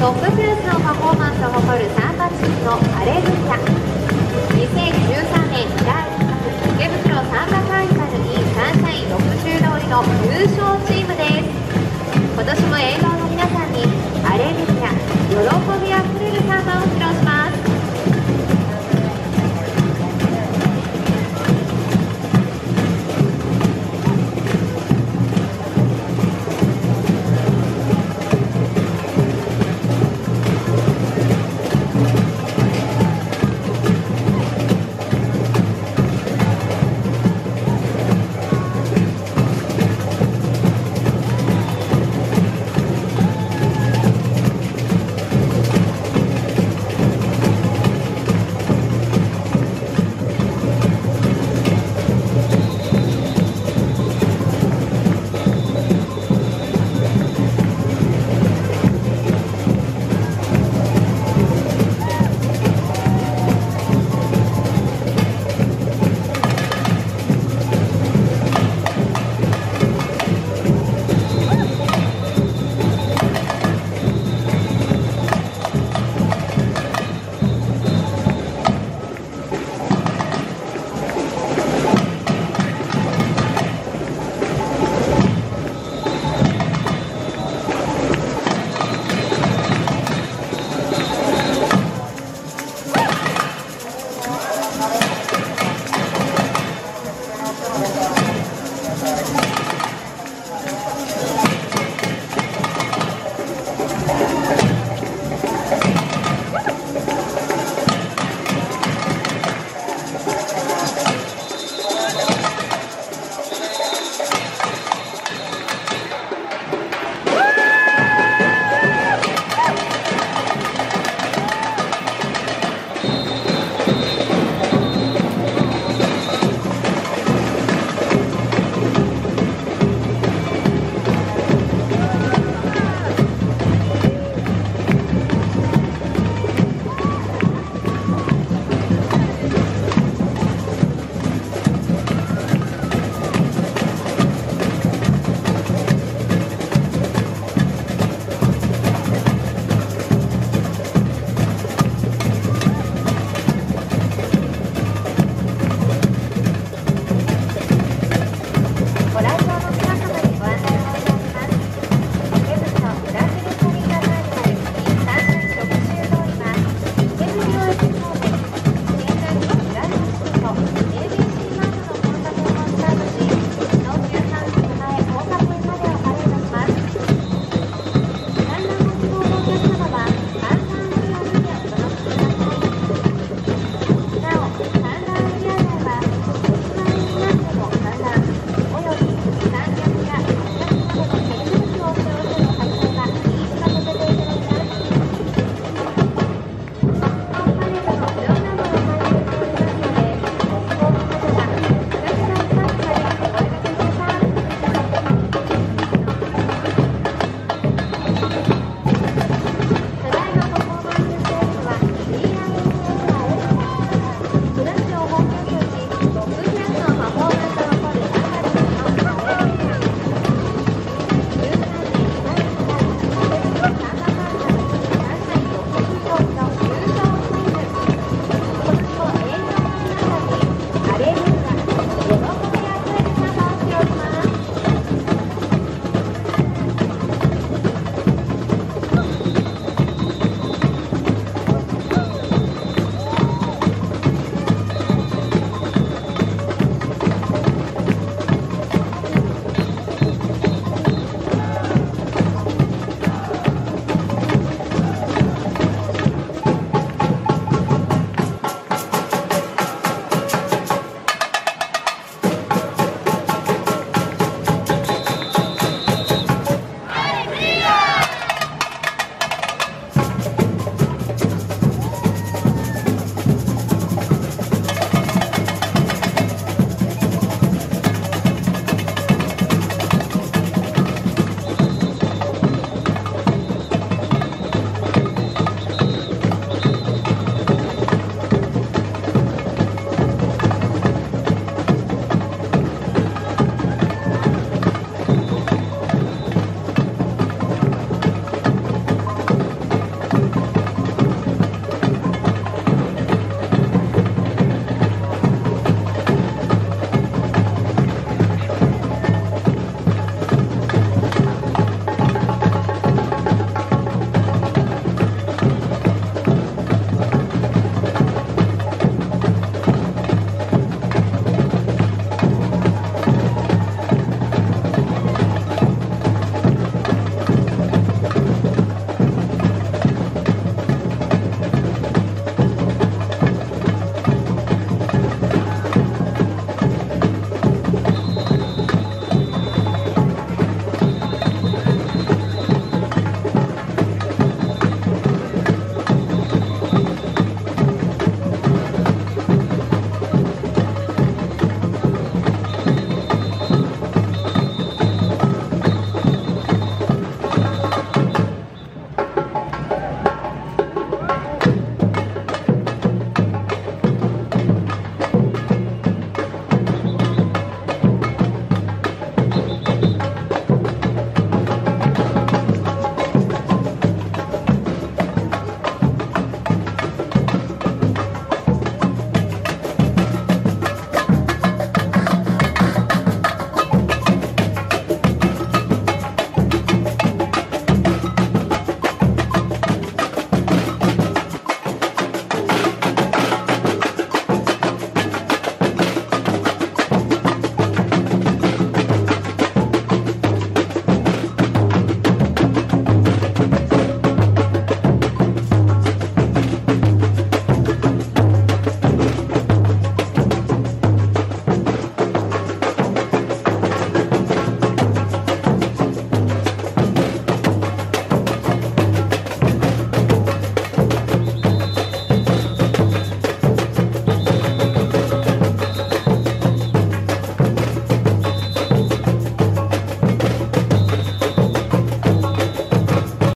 トップクースのパフォーマンスを誇るサンバチームのアレルア2013年第池袋サンバカーニバルにサンシャイン60通りの優勝